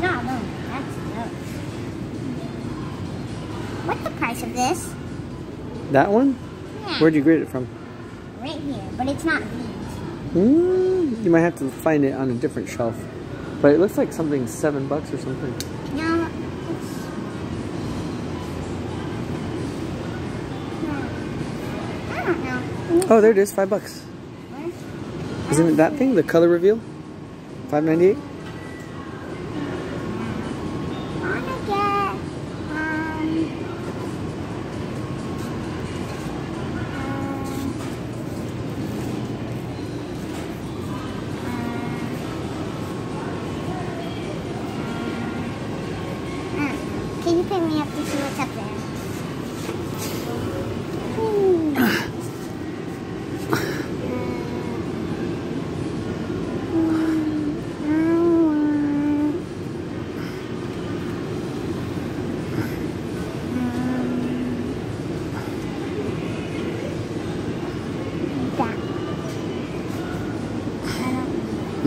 not alone. That's. What's the price of this? That one? Yeah, Where'd you get it from? right here, but it's not these. Mm, you might have to find it on a different shelf. But it looks like something seven bucks or something. No, I don't know. Oh, there it is, five bucks. Isn't it that thing, the color reveal? Five ninety eight. Can you pick me up to see what's up there?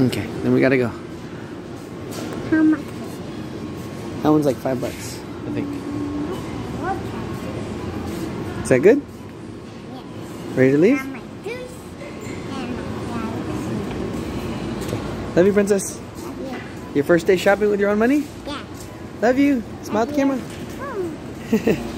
Okay, then we gotta go. How much? That one's like five bucks, I think. Is that good? Yeah. Ready to leave? Have my juice and my yeah, Love you, princess. Love you. Your first day shopping with your own money? Yeah. Love you. Smile at the Love you. camera. Oh.